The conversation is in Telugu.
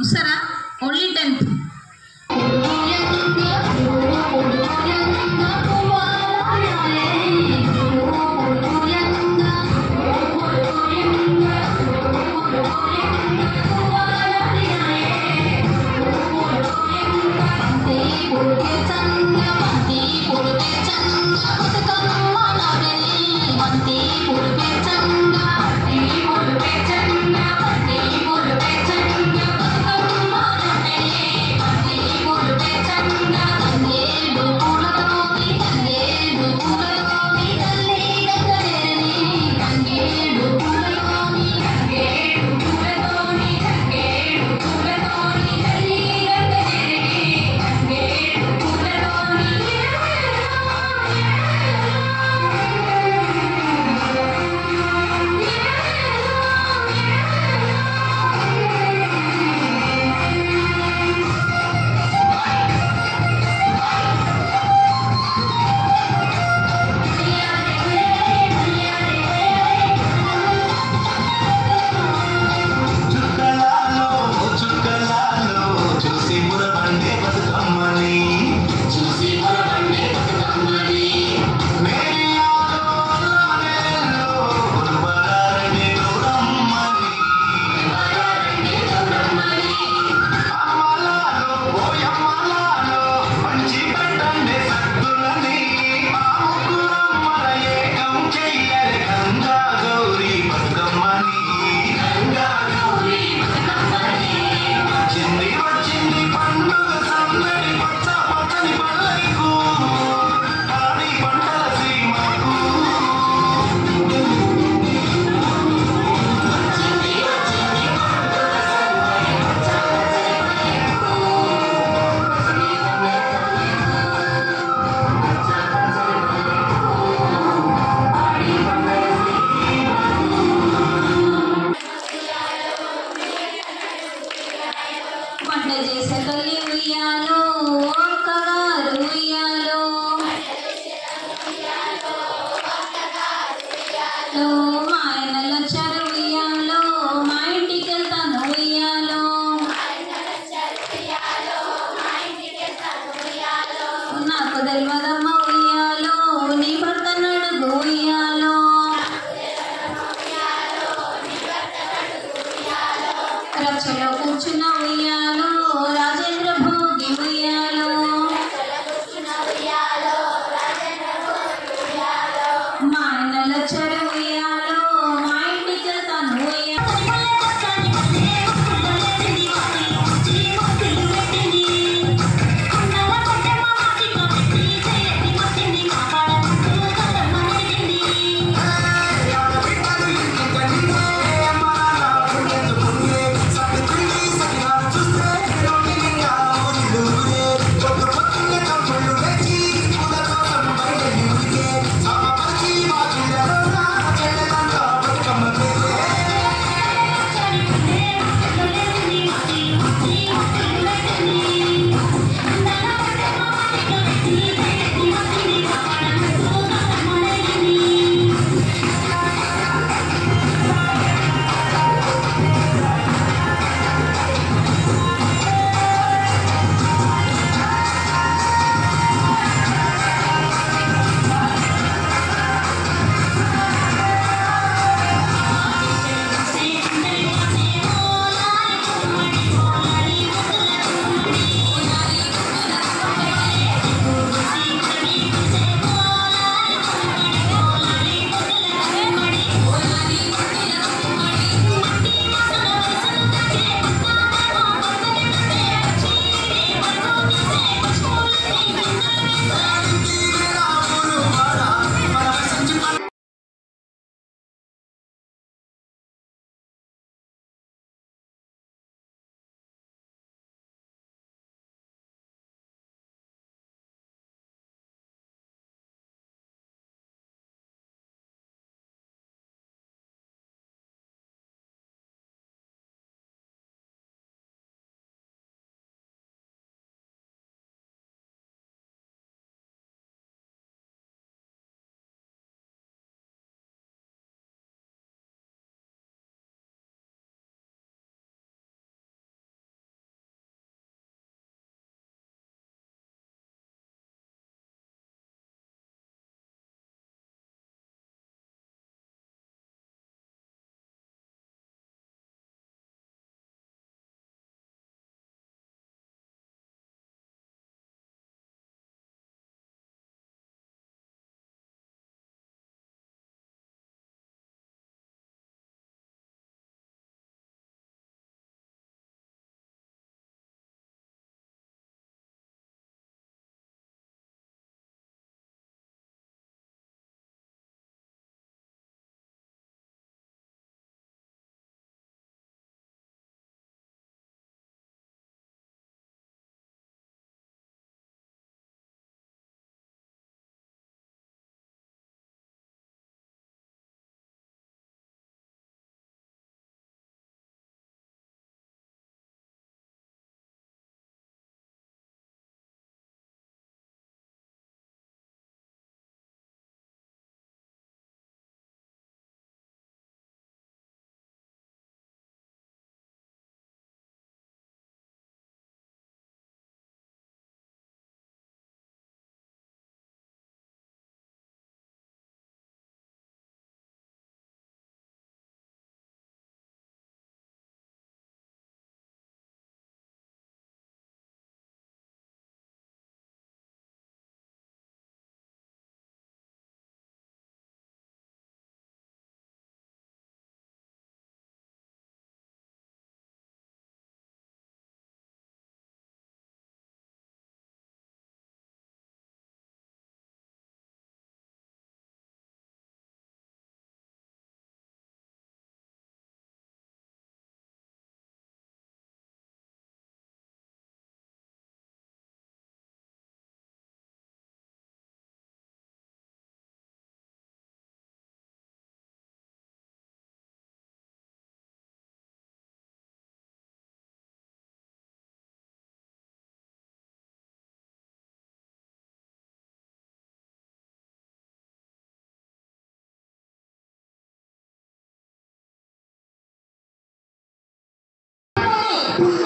వస్తారా ఓన్లీ టెన్త్ मंडल जी से तो ये Yeah.